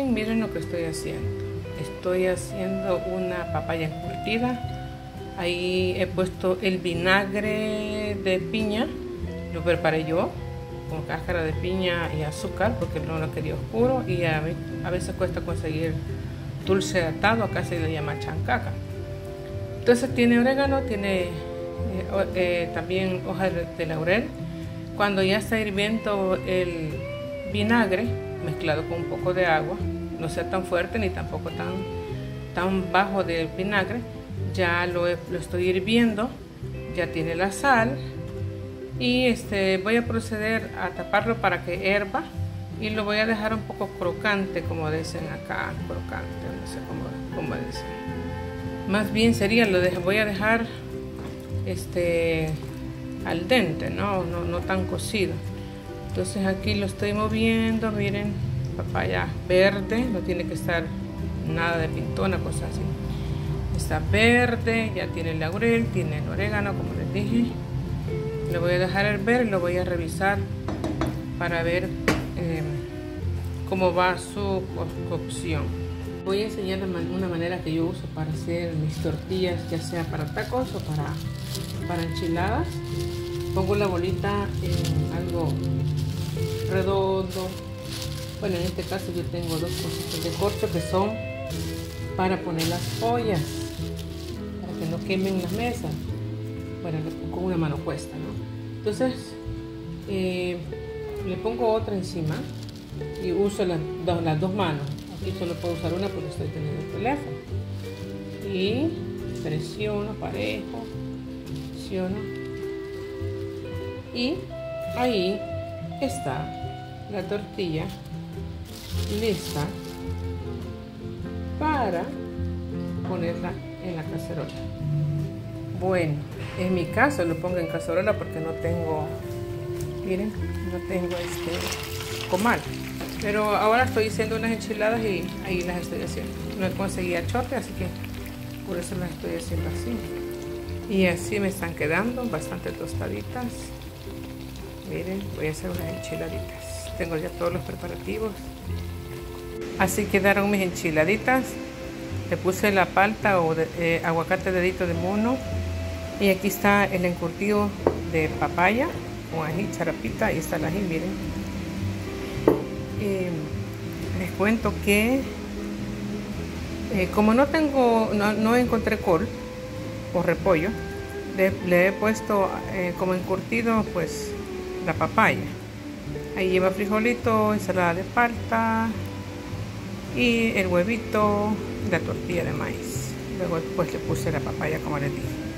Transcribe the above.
Miren lo que estoy haciendo. Estoy haciendo una papaya encurtida. Ahí he puesto el vinagre de piña. Lo preparé yo con cáscara de piña y azúcar porque no lo quería oscuro y a, veces cuesta conseguir dulce atado. Acá se le llama chancaca. Entonces tiene orégano, tiene eh, eh, también hojas de laurel. Cuando ya está hirviendo el vinagre, mezclado con un poco de agua, no sea tan fuerte ni tampoco tan, tan bajo de vinagre. Ya lo, lo estoy hirviendo, ya tiene la sal y este, voy a proceder a taparlo para que herva y lo voy a dejar un poco crocante, como dicen acá, crocante, no sé cómo, cómo dicen. Más bien sería, lo voy a dejar este, al dente, ¿no? No, no tan cocido. Entonces aquí lo estoy moviendo, miren, papaya verde, no tiene que estar nada de pintona, cosas así. Está verde, ya tiene el laurel, tiene el orégano, como les dije. Lo voy a dejar hervir lo voy a revisar para ver em, cómo va su cocción. Voy a enseñar una manera que yo uso para hacer mis tortillas, ya sea para tacos o para enchiladas. Pongo la bolita en algo redondo. Bueno, en este caso yo tengo dos cosas de corte que son para poner las ollas, para que no quemen las mesas. Bueno, con una mano cuesta, ¿no? Entonces, eh, le pongo otra encima y uso las las dos manos. Aquí solo puedo usar una porque estoy teniendo el teléfono. Y presiono parejo, presiono. Y ahí está la tortilla lista para ponerla en la cacerola. Bueno, en mi caso lo pongo en cacerola porque no tengo, miren, no tengo este comal. Pero ahora estoy haciendo unas enchiladas y ahí las estoy haciendo. No conseguí achote, así que por eso las estoy haciendo así. Y así me están quedando bastante tostaditas. Miren, voy a hacer unas enchiladitas tengo ya todos los preparativos. Así quedaron mis enchiladitas. Le puse la palta o eh, aguacate dedito de mono. Y aquí está el encurtido de papaya con ají, charapita. Ahí está el ají, miren. les cuento que eh, como no tengo, no, encontré col o repollo, le, he puesto eh, como encurtido pues la papaya. Ahí lleva frijolito, ensalada de palta y el huevito, la tortilla de maíz. Luego después le puse la papaya como les dije.